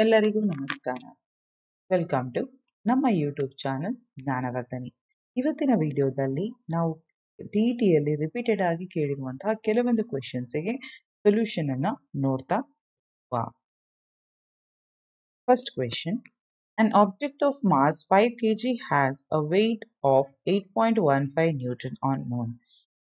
ಎಲ್ಲರಿಗೂ ನಮಸ್ಕಾರ. Welcome to ನಮ್ಮ ಯೂಟ್ಯೂಬ್ ಚಾನಲ್ ಜ್ಞಾನವರ್ಧನಿ. ಇವತ್ತಿನ ವಿಡಿಯೋದಲ್ಲಿ ನಾವು ಟಿ ಟಿಯಲ್ಲಿ ರಿಪೀಟೆಡ್ ಆಗಿ ಕೇಳಿರುವಂತಹ ಕೆಲವೊಂದು ಕ್ವೆಶನ್ಸ್ಗೆ ಸೊಲ್ಯೂಷನ್ ಅನ್ನು ನೋಡ್ತಾ ವಾ. First question An object of mass 5 kg has a weight of 8.15 Newton on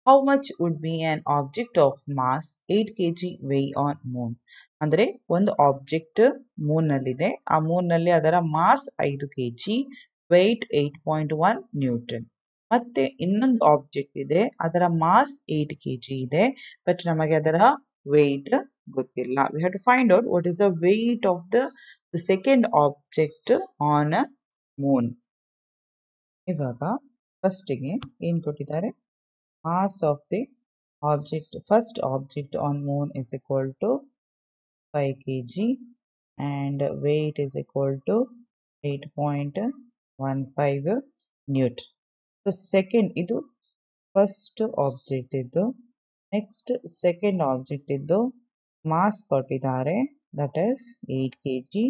moon. How much would be an object of mass 8 kg weigh on moon? ಅಂದರೆ ಒಂದು ಆಬ್ಜೆಕ್ಟ್ ಮೂನ್ನಲ್ಲಿದೆ ಆ ಮೂನ್ನಲ್ಲಿ ಅದರ ಮಾಸ್ ಐದು K G weight eight point one newton ಮತ್ತೆ ಇನ್ನೊಂದು object ಇದೆ. ಅದರ ಮಾಸ್ ಏಟ್ ಕೆ ಜಿ ಇದೆ. ಬಟ್ ನಮಗೆ ಅದರ ವೆಯ್ಟ್ ಗೊತ್ತಿಲ್ಲ. We have to find out what is the weight of the second object on moon ಇವಾಗ ಫಸ್ಟಿಗೆ ಏನು ಕೊಟ್ಟಿದ್ದಾರೆ? Mass of the object first object on moon is equal to five K G and weight is equal to eight point one five newton so second ಇದು first object ಇದ್ದು next second object ಇದ್ದು mass ಕೊಟ್ಟಿದ್ದಾರೆ that is eight K G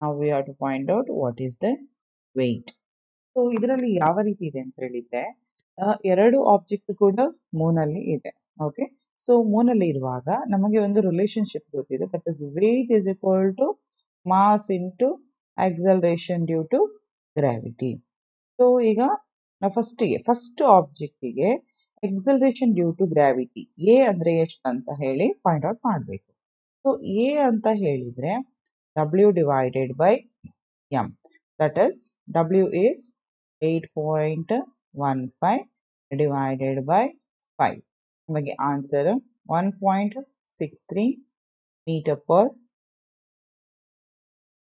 ನಾವು we have to find out what is the weight so ಇದರಲ್ಲಿ ಯಾವ ರೀತಿ ಇದೆ ಅಂತ ಹೇಳಿದ್ರೆ ಆ, ಎರಡು ಆಬ್ಜೆಕ್ಟ್ ಕೂಡ ಮೂನಲ್ಲಿ ಇದೆ ಓಕೆ ಸೊ ಮೂನಲ್ಲಿ ಇರುವಾಗ ನಮಗೆ ಒಂದು ರಿಲೇಶನ್ಶಿಪ್ ಗೊತ್ತಿದೆ. That is weight is equal to mass into acceleration due to gravity so ಈಗ ನಾವು ಫಸ್ಟಿಗೆ first ಆಬ್ಜೆಕ್ಟಿಗೆ acceleration due to gravity A ಅಂದ್ರೆ ಎಷ್ಟು ಅಂತ ಹೇಳಿ ಫೈಂಡ್ ಔಟ್ ಮಾಡಬೇಕು. ಸೊ ಎ ಅಂತ ಹೇಳಿದ್ರೆ W divided by M that is W is eight point one five divided by five ನಮಗೆ answer one point six three metre per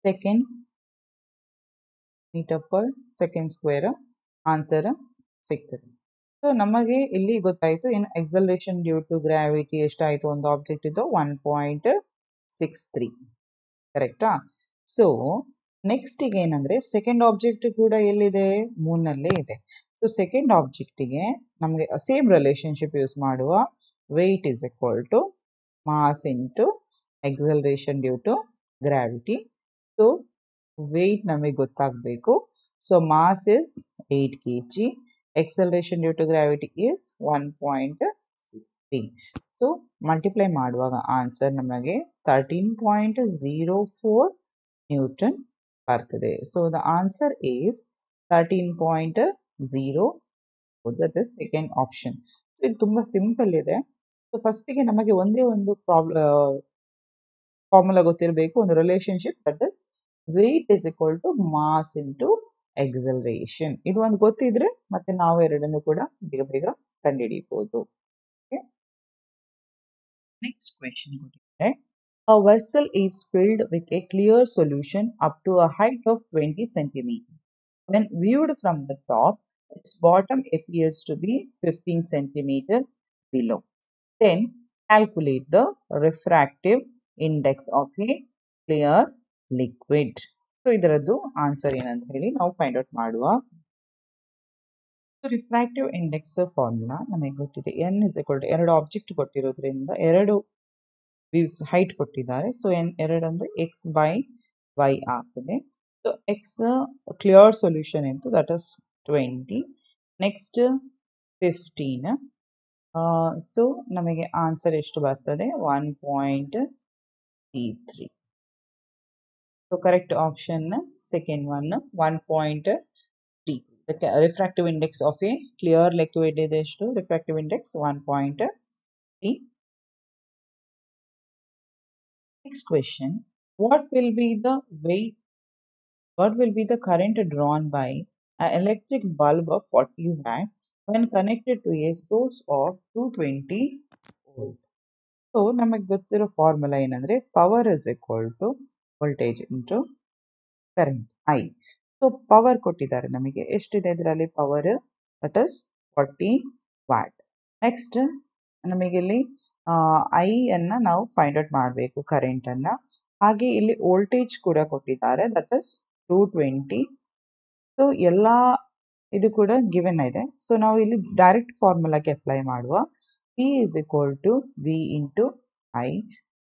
second metre per second square answer ಸಿಗ್ತದೆ. So ನಮಗೆ ಇಲ್ಲಿ ಗೊತ್ತಾಯಿತು ಏನು acceleration due to gravity ಎಷ್ಟಾಯಿತು ಒಂದು object ಇದು one point six three ಕರೆಕ್ಟಾ ಸೊ ನೆಕ್ಸ್ಟಿಗೆ ಏನಂದ್ರೆ ಸೆಕೆಂಡ್ ಆಬ್ಜೆಕ್ಟ್ ಕೂಡ ಎಲ್ಲಿದೆ? ಮೂನ್ನಲ್ಲೇ ಇದೆ. ಸೊ ಸೆಕೆಂಡ್ ಆಬ್ಜೆಕ್ಟಿಗೆ ನಮಗೆ ಸೇಮ್ ರಿಲೇಶನ್ಶಿಪ್ ಯೂಸ್ ಮಾಡುವ weight is equal to mass into acceleration due to gravity so weight ನಮಗೆ ಗೊತ್ತಾಗಬೇಕು. So mass is eight K G acceleration due to gravity is one point sixteen so multiply ಮಾಡುವಾಗ answer ನಮಗೆ thirteen point zero four newton ಬರ್ತದೆ. So the answer is thirteen point zero that is second option so ಇದು ತುಂಬ simple ಇದೆ. So ಫಸ್ಟಿಗೆ ನಮಗೆ ಒಂದೇ ಒಂದು ಪ್ರಾಬ್ಲ ಫಾರ್ಮುಲಾ ಗೊತ್ತಿರಬೇಕು, ಒಂದು relationship that is weight is equal to mass into acceleration ಇದು ಒಂದು ಗೊತ್ತಿದ್ರೆ ಮತ್ತೆ ನಾವು ಎರಡನ್ನು ಕೂಡ ಬೇಗ ಬೇಗ ಕಂಡುಹಿಡಿಯಬಹುದು. Next question A vessel is filled with a clear solution up to a height of 20 cm. When viewed from the top, its bottom appears to be 15 cm below. Then calculate the refractive index of a clear liquid. So ಇದರದ್ದು answer ಏನಂತ ಹೇಳಿ ನಾವು find out ಮಾಡುವ refractive index formula ನಮಗೆ ಗೊತ್ತಿದೆ N is equal to ಎರಡು object, ಕೊಟ್ಟಿರೋದ್ರಿಂದ ಎರಡು ವ್ಯೂಸ್ ಹೈಟ್ ಕೊಟ್ಟಿದ್ದಾರೆ. ಸೊ ಎನ್, ಎರಡು ಅಂದ್ರೆ ಎಕ್ಸ್ ಬೈ ವೈ ಆಗ್ತದೆ. ಸೊ ಎಕ್ಸ್ ಕ್ಲಿಯರ್ ಸೊಲ್ಯೂಷನ್ ಇತ್ತು that is twenty next fifteen so ನಮಗೆ ಆನ್ಸರ್ ಎಷ್ಟು ಬರ್ತದೆ? One point three three so correct option second one one point three refractive index of a clear liquid ಇದೆ ಎಷ್ಟು? Refractive index one point three Next question. What will be the weight? What will be the current drawn by an electric bulb of 40 watt when connected to a source of 220 volt? So ನಮಗೆ ಗೊತ್ತಿರೋ formula enandre power is equal to voltage into current I so power ಕೊಟ್ಟಿದ್ದಾರೆ ನಮಗೆ ಎಷ್ಟಿದೆ ಇದರಲ್ಲಿ power that is forty watt next ನಮಗೆ I ಅನ್ನ ನಾವು find out ಮಾಡಬೇಕು ಕರೆಂಟ್ ಅನ್ನ. ಹಾಗೆ ಇಲ್ಲಿ ವೋಲ್ಟೇಜ್ ಕೂಡ ಕೊಟ್ಟಿದ್ದಾರೆ. That is two twenty so ಎಲ್ಲ ಇದು ಕೂಡ ಗಿವೆನ್ ಇದೆ ಸೊ ನಾವು ಇಲ್ಲಿ ಡೈರೆಕ್ಟ್ ಫಾರ್ಮುಲಾಗೆ ಅಪ್ಲೈ ಮಾಡುವ. P is equal to V into I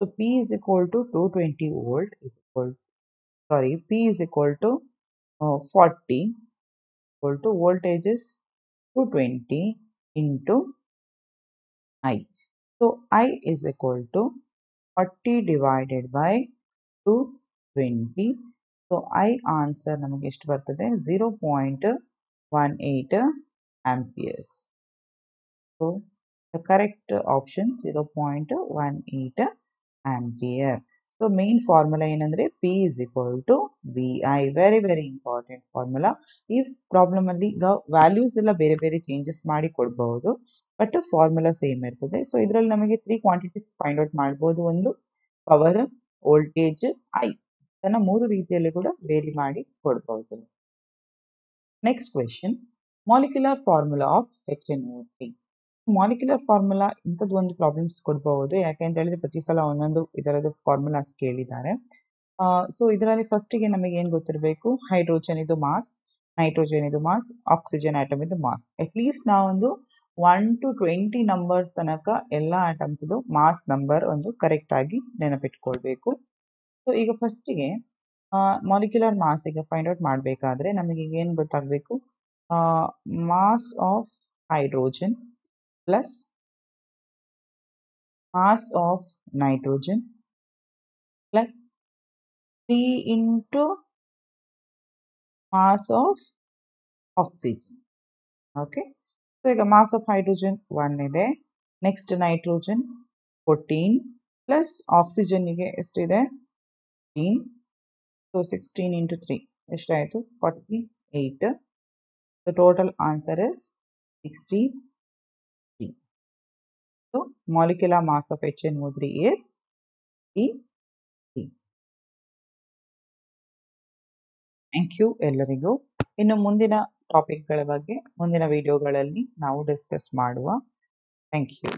so P is equal to two twenty volt is equal sorry P is equal to uh, 40 equal to voltage is 220 into I. So, I is equal to 40 divided by 220. So, I answer ನಮಗೆ ಎಷ್ಟು ಬರ್ತದೆ? Zero point one eight amperes so the correct option zero point one eight ampere so main formula ಏನಂದ್ರೆ P is equal to B I very very important formula ಈ problem ಅಲ್ಲಿ ಈಗ values ಎಲ್ಲ ಬೇರೆ ಬೇರೆ ಚೇಂಜಸ್ ಮಾಡಿ ಕೊಡಬಹುದು ಬಟ್ ಫಾರ್ಮುಲಾ ಸೇಮ್ ಇರ್ತದೆ. ಸೊ ಇದರಲ್ಲಿ ನಮಗೆ ತ್ರೀ ಕ್ವಾಂಟಿಟೀಸ್ ಫೈಂಡ್ ಔಟ್ ಮಾಡಬಹುದು ಒಂದು ಪವರ್ ವೋಲ್ಟೇಜ್ ಐ ತನ್ನ ಮೂರು ರೀತಿಯಲ್ಲಿ ಕೂಡ ವೇರಿ ಮಾಡಿ ಕೊಡಬಹುದು next question molecular formula of H N O three molecular formula ಇಂಥದ್ದು ಒಂದು ಪ್ರಾಬ್ಲಮ್ಸ್ ಕೊಡಬಹುದು. ಯಾಕೆ ಅಂತ ಹೇಳಿದ್ರೆ ಪ್ರತಿ ಸಲ ಒಂದೊಂದು ಇದರದ್ದು ಫಾರ್ಮುಲಾಸ್ ಕೇಳಿದ್ದಾರೆ. ಸೊ ಇದರಲ್ಲಿ ಫಸ್ಟಿಗೆ ನಮಗೆ ಏನು ಗೊತ್ತಿರಬೇಕು? ಹೈಡ್ರೋಜನ್ ಇದು ಮಾಸ್ ನೈಟ್ರೋಜನ್ ಇದು ಮಾಸ್ ಆಕ್ಸಿಜನ್ ಆಟಮ್ ಇದು ಮಾಸ್ ಅಟ್ಲೀಸ್ಟ್ ನಾವೊಂದು ಒನ್ ಟು ಟ್ವೆಂಟಿ ನಂಬರ್ಸ್ ತನಕ ಎಲ್ಲ ಆಟಮ್ಸ್ ಇದು ಮಾಸ್ ನಂಬರ್ ಒಂದು ಕರೆಕ್ಟ್ ಆಗಿ ನೆನಪಿಟ್ಕೊಳ್ಬೇಕು. ಸೊ ಈಗ ಫಸ್ಟಿಗೆ ಮಾಲಿಕ್ಯುಲರ್ ಮಾಸ್ ಈಗ ಫೈಂಡ್ ಔಟ್ ಮಾಡಬೇಕಾದ್ರೆ ನಮಗೆ ಏನು ಗೊತ್ತಾಗಬೇಕು? Mass of hydrogen plus mass of nitrogen plus three into mass of oxygen okay so ಈಗ ಮಾಸ್ ಆಫ್ ಹೈಡ್ರೋಜನ್ ಒನ್ ಇದೆ ನೆಕ್ಸ್ಟ್ ನೈಟ್ರೋಜನ್ ಫೋರ್ಟೀನ್ ಪ್ಲಸ್ ಆಕ್ಸಿಜನ್ನಿಗೆ ಎಷ್ಟಿದೆ fifteen so sixteen into three ಎಷ್ಟಾಯಿತು forty eight so total answer is sixty three so molecular mass of H N O three is ಇ thank you ಎಲ್ಲರಿಗೂ. ಇನ್ನು ಮುಂದಿನ ಟಾಪಿಕ್ಗಳ ಬಗ್ಗೆ, ಮುಂದಿನ ವಿಡಿಯೋಗಳಲ್ಲಿ ನಾವು ಡಿಸ್ಕಸ್ ಮಾಡುವ. Thank you